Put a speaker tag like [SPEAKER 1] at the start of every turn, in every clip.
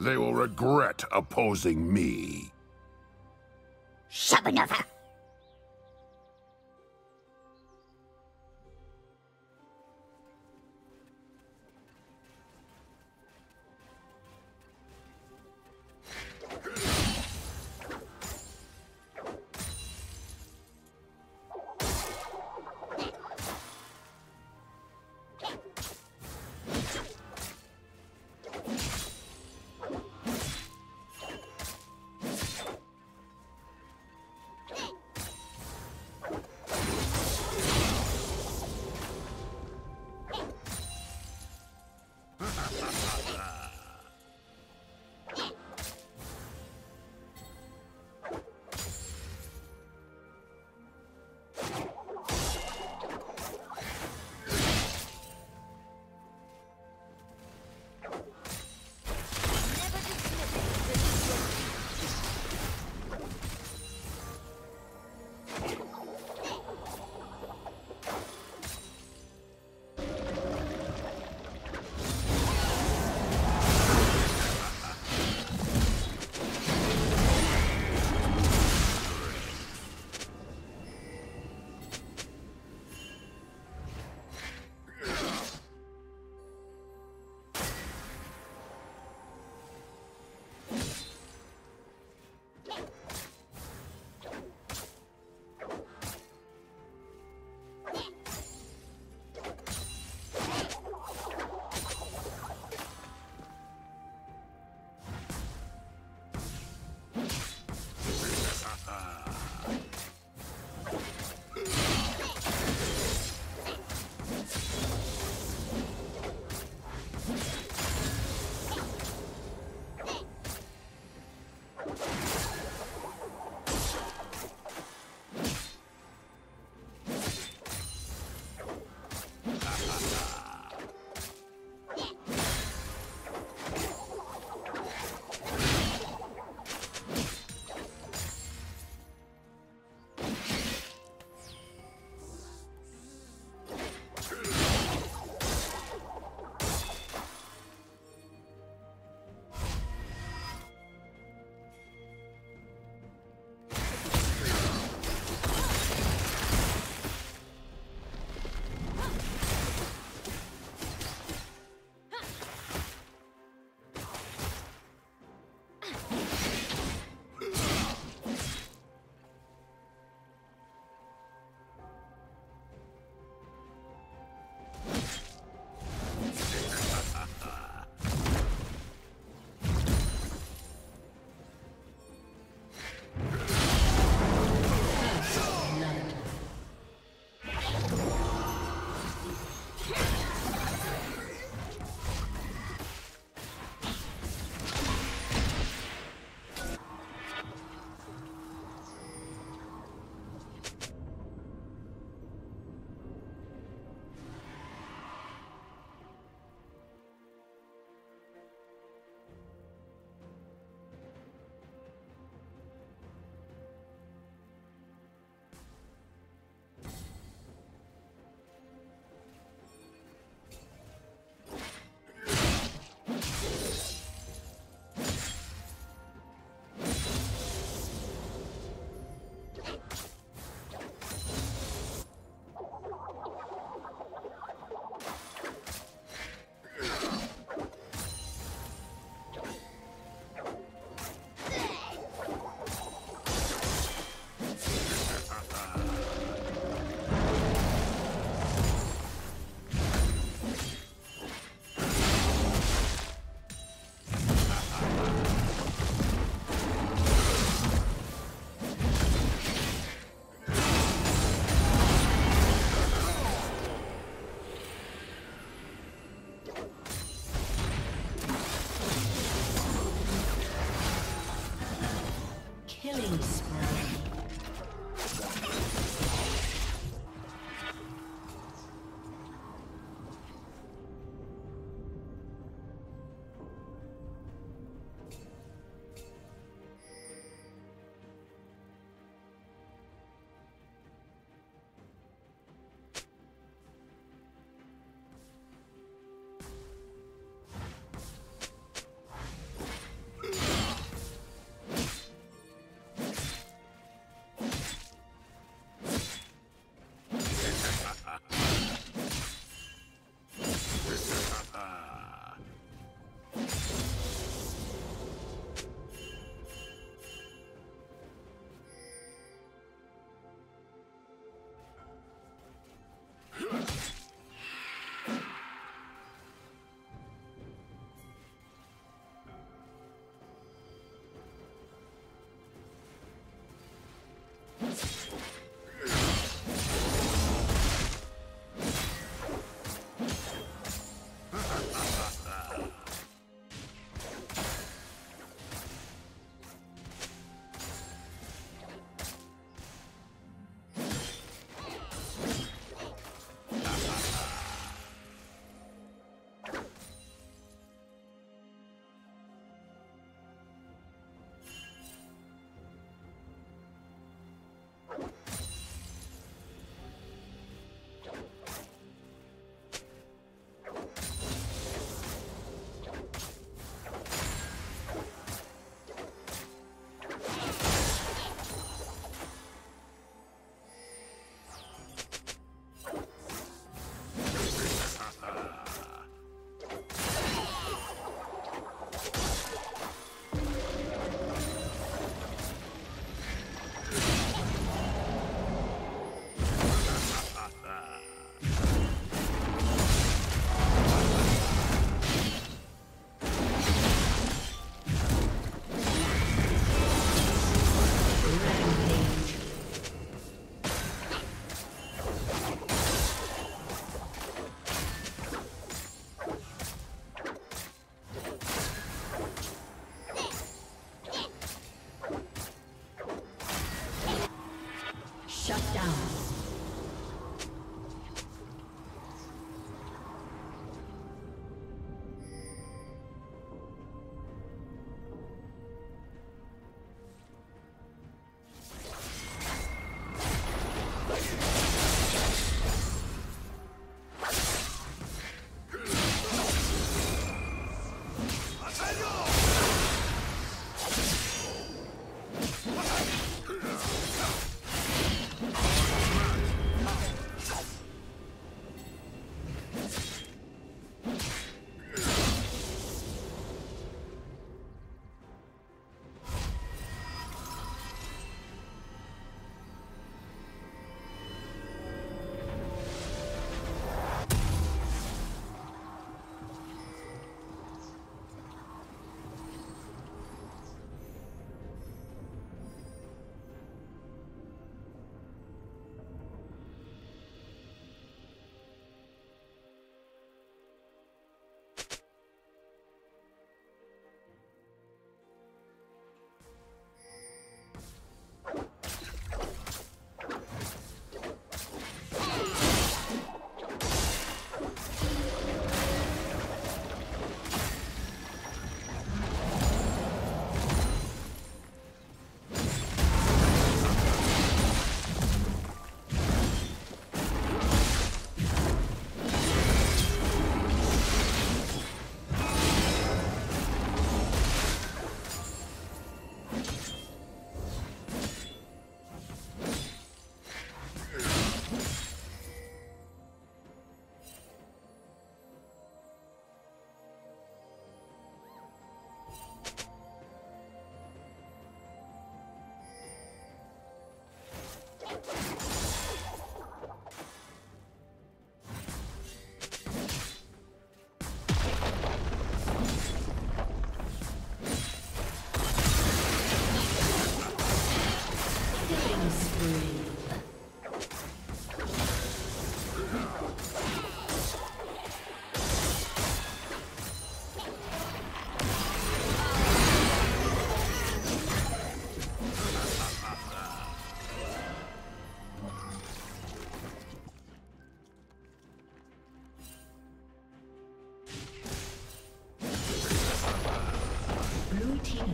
[SPEAKER 1] They will regret opposing me.
[SPEAKER 2] Shabanova!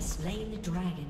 [SPEAKER 2] Slain the dragon.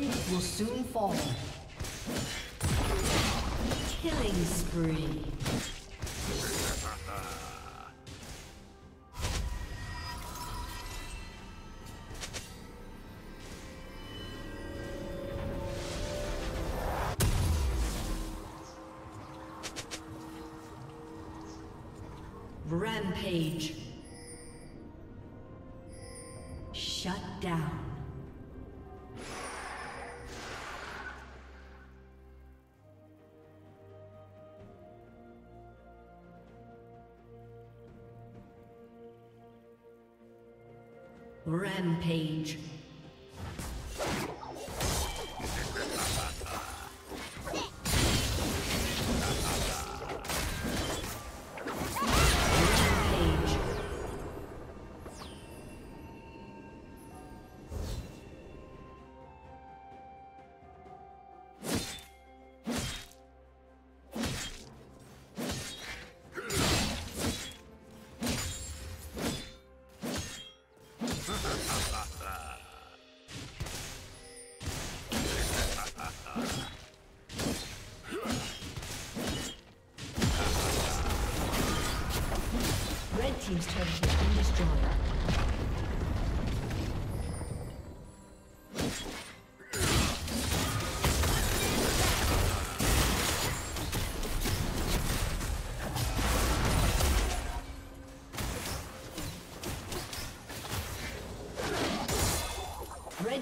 [SPEAKER 2] Will soon fall. Killing spree. Rampage. Rampage.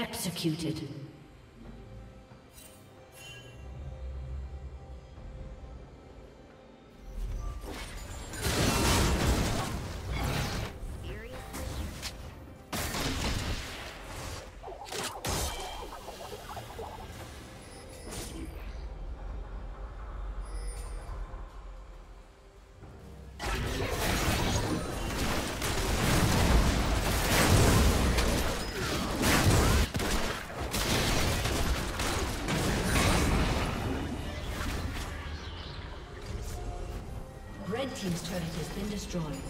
[SPEAKER 2] Executed. Destroyed.